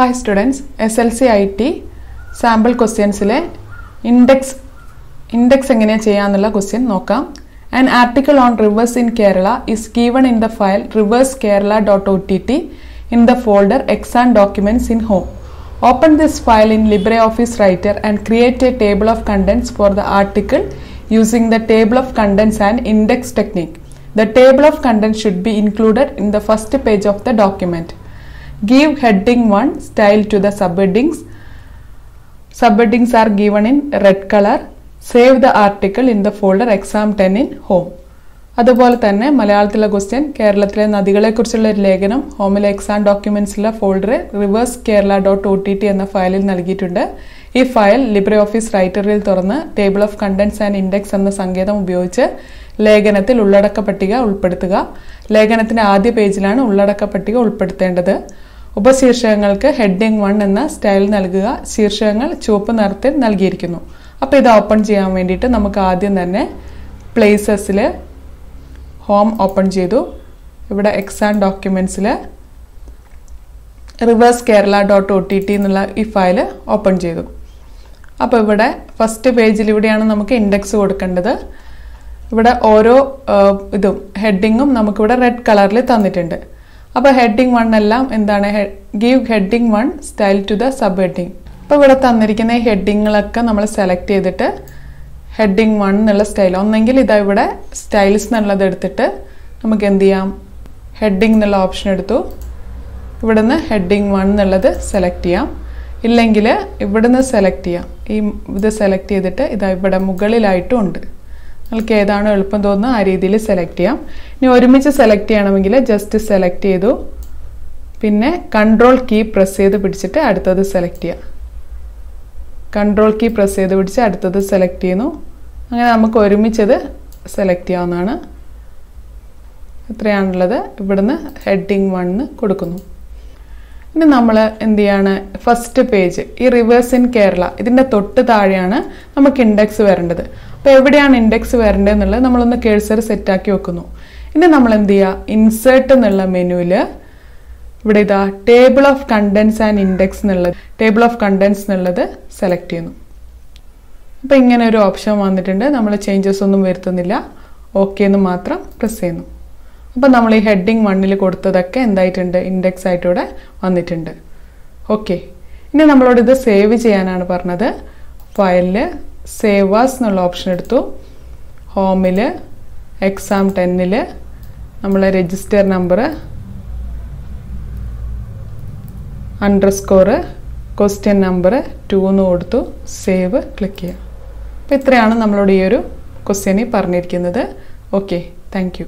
Hi students S L C I T sample ക്വസ്റ്റ്യൻസിലെ index index എങ്ങനെയാണ് ചെയ്യാമെന്നുള്ള question നോക്കാം an article on rivers in Kerala is given in the file rivers Kerala dot O T T in the folder exam documents in home open this file in Libre Office Writer and create a table of contents for the article using the table of contents and index technique. The table of contents should be included in the first page of the document. Give heading 1 style to the subheadings. Subheadings are given in red color. Save the article in the folder exam 10 in home. അതുപോലെ തന്നെ മലയാളത്തിലെ question കേരളത്തിലെ നദികളെക്കുറിച്ചുള്ള ഒരു ലേഖനം ഹോമിലെ exam ഡോക്യുമെന്റ്സിലെ folder rivers Kerala dot O T T എന്ന ഫയലിൽ നൽകിയിട്ടുണ്ട് ഈ ഫയൽ ലിബ്രെ ഓഫീസ് റൈറ്ററിൽ തുറന്ന് table of contents and index എന്ന സങ്കേതം ഉപയോഗിച്ച് ലേഖനത്തിൽ ഉള്ളടക്ക പട്ടിക ഉൾപ്പെടുത്തുക ലേഖനത്തിന്റെ ആദ്യ പേജിലാണ് ഉള്ളടക്ക പട്ടിക ഉൾപ്പെടുത്തേണ്ടത് ഉപശീർഷകങ്ങൾക്ക് ഹെഡിങ് വൺ എന്ന സ്റ്റൈൽ നൽകുക ശീർഷകങ്ങൾ ചുവപ്പ് നിറത്തിൽ നൽകിയിരിക്കുന്നു. അപ്പോൾ ഇത് ഓപ്പൺ ചെയ്യാൻ വേണ്ടിയിട്ട് നമുക്ക് ആദ്യം തന്നെ പ്ലേസസിൽ ഹോം ഓപ്പൺ ചെയ്തു. ഇവിടെ exam ഡോക്യുമെൻസിൽ rivers Kerala dot O T T എന്നുള്ള ഈ ഫയൽ ഓപ്പൺ ചെയ്തു. അപ്പോൾ ഇവിടെ ഫസ്റ്റ് പേജിൽ ഇവിടെയാണ് നമുക്ക് ഇൻഡെക്സ് കൊടുക്കേണ്ടത്. ഇവിടെ ഓരോ ഇതും ഹെഡിങ്ങും നമുക്കിവിടെ റെഡ് കളറിൽ തന്നിട്ടുണ്ട്. അപ്പോൾ ഹെഡിങ് വൺ എല്ലാം എന്താണ്? Give heading one style to the sub heading അപ്പോൾ ഇവിടെ തന്നിരിക്കുന്ന ഈ ഹെഡിങ്ങുകളൊക്കെ നമ്മൾ സെലക്ട് ചെയ്തിട്ട് ഹെഡിങ് വൺ എന്നുള്ള സ്റ്റൈൽ ഒന്നെങ്കിൽ ഇതാ ഇവിടെ സ്റ്റൈൽസ് എന്നുള്ളത് എടുത്തിട്ട് നമുക്ക് എന്ത് ചെയ്യാം? ഹെഡിങ് എന്നുള്ള ഓപ്ഷൻ എടുത്തു. ഇവിടുന്ന് ഹെഡിങ് വൺ എന്നുള്ളത് സെലക്ട് ചെയ്യാം. ഇല്ലെങ്കിൽ ഇവിടുന്ന് സെലക്ട് ചെയ്യാം. ഈ ഇത് സെലക്ട് ചെയ്തിട്ട് ഇതാ ഇവിടെ മുകളിലായിട്ടും ഉണ്ട്. നിങ്ങൾക്ക് ഏതാണോ എളുപ്പം തോന്നുന്നത് ആ രീതിയിൽ സെലക്ട് ചെയ്യാം. ഇനി ഒരുമിച്ച് സെലക്ട് ചെയ്യണമെങ്കിൽ ജസ്റ്റ് സെലക്ട് ചെയ്തു. പിന്നെ കൺട്രോൾ കീ പ്രസ് ചെയ്ത് പിടിച്ചിട്ട് അടുത്തത് സെലക്ട് ചെയ്യാം. കൺട്രോൾ കീ പ്രസ് ചെയ്ത് പിടിച്ച് അടുത്തത് സെലക്ട് ചെയ്യുന്നു. അങ്ങനെ നമുക്ക് ഒരുമിച്ചത് സെലക്ട് ചെയ്യാവുന്നതാണ്. ഇത്രയാണുള്ളത്. ഇവിടുന്ന് ഹെഡിങ് വണ്ണ് കൊടുക്കുന്നു. ഇനി നമ്മൾ എന്ത് ചെയ്യാണ്? ഫസ്റ്റ് പേജ് ഈ റിവേഴ്സ് ഇൻ കേരള ഇതിന്റെ തൊട്ട് താഴെയാണ് നമുക്ക് ഇൻഡെക്സ് വരേണ്ടത്. അപ്പോൾ എവിടെയാണ് ഇൻഡെക്സ് വരേണ്ടത് എന്നുള്ളത് നമ്മളൊന്ന് കേഴ്സർ സെറ്റാക്കി വെക്കുന്നു. ഇനി നമ്മൾ എന്ത് ചെയ്യുക ഇൻസേർട്ട് എന്നുള്ള മെനുവിൽ ഇവിടെ ഇതാ table of contents and index എന്നുള്ളത് ടേബിൾ ഓഫ് കണ്ടൻസ് എന്നുള്ളത് സെലക്ട് ചെയ്യുന്നു. അപ്പോൾ ഇങ്ങനെ ഒരു ഓപ്ഷൻ വന്നിട്ടുണ്ട്. നമ്മൾ ചേഞ്ചസ് ഒന്നും വരുത്തുന്നില്ല. ഓക്കെ എന്ന് മാത്രം പ്രസ് ചെയ്യുന്നു. അപ്പോൾ നമ്മൾ ഈ ഹെഡിങ് വണ്ണിൽ കൊടുത്തതൊക്കെ എന്തായിട്ടുണ്ട്? ഇൻഡെക്സ് ആയിട്ട് ഇവിടെ വന്നിട്ടുണ്ട്. ഓക്കെ ഇനി നമ്മളോട് ഇത് സേവ് ചെയ്യാനാണ് പറഞ്ഞത്. ഫയലിൽ സേവ് ആസ് എന്നുള്ള ഓപ്ഷൻ എടുത്തു. ഹോമിൽ എക്സാം ടെന്നിൽ നമ്മൾ register number underscore question number two എന്ന് കൊടുത്തു. സേവ് ക്ലിക്ക് ചെയ്യുക. അപ്പോൾ ഇത്രയാണ് നമ്മളോട് ഈ ഒരു ക്വസ്റ്റ്യനിൽ പറഞ്ഞിരിക്കുന്നത്. Okay thank